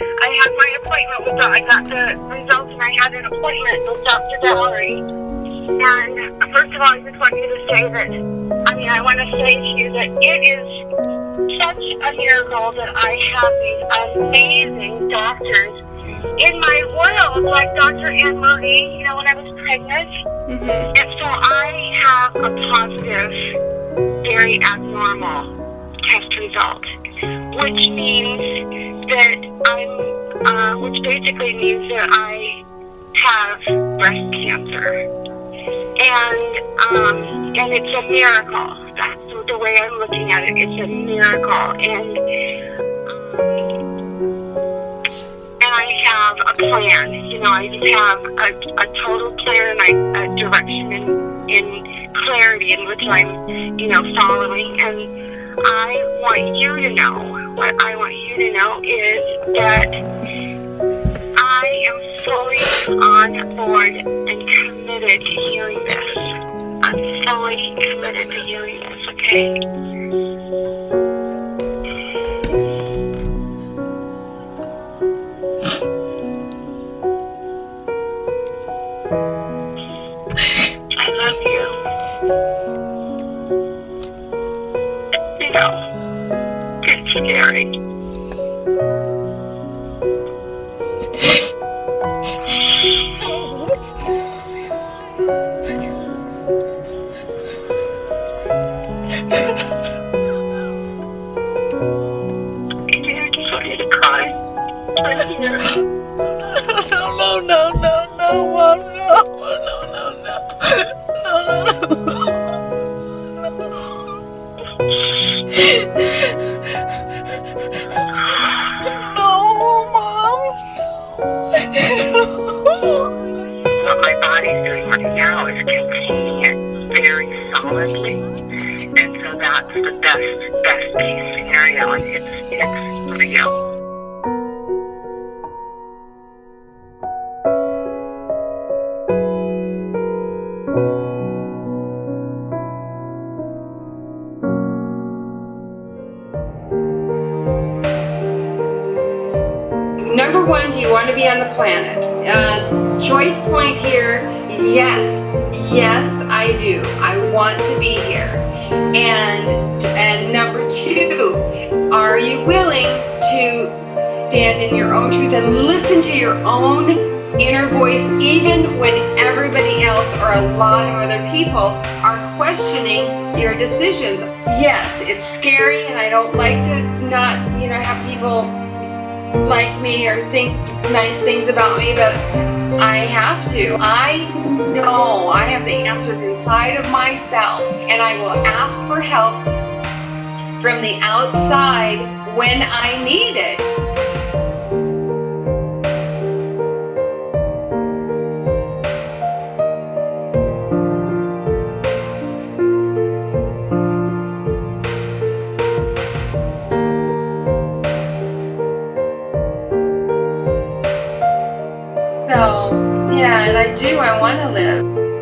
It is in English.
I had my appointment with the, I got the results and I had an appointment with Dr. Valerie. And first of all, I just want you to say that, I mean, I want to say to you that it is such a miracle that I have these amazing doctors in my world, like Dr. Anne Marie, you know, when I was pregnant. Mm-hmm. And so I have a positive, very abnormal test result, which means I'm, uh, which basically means that I have breast cancer. And, um, and it's a miracle. That's the way I'm looking at it. It's a miracle. And, um, and I have a plan. You know, I just have a, a total plan, I, a direction and, and clarity in which I'm, you know, following. And I want you to know, what I want you to know is that I am fully on board and committed to healing this. I'm fully committed to healing this, okay? I love you. You know, it's scary. No, no, no, no, no, Mom, no, no, no, no, no, no, no, Mom, What my body's doing right now is containing it very solidly. And so that's the best, best case scenario. And it's, it's real. Number one, do you want to be on the planet? Uh, choice point here, yes, yes, I do. I want to be here. And and number two, are you willing to stand in your own truth and listen to your own inner voice, even when everybody else or a lot of other people are questioning your decisions? Yes, it's scary, and I don't like to not, you know, have people like me or think nice things about me, but I have to. I know I have the answers inside of myself, and I will ask for help from the outside when I need it. So, yeah, and I do. I want to live.